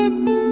Música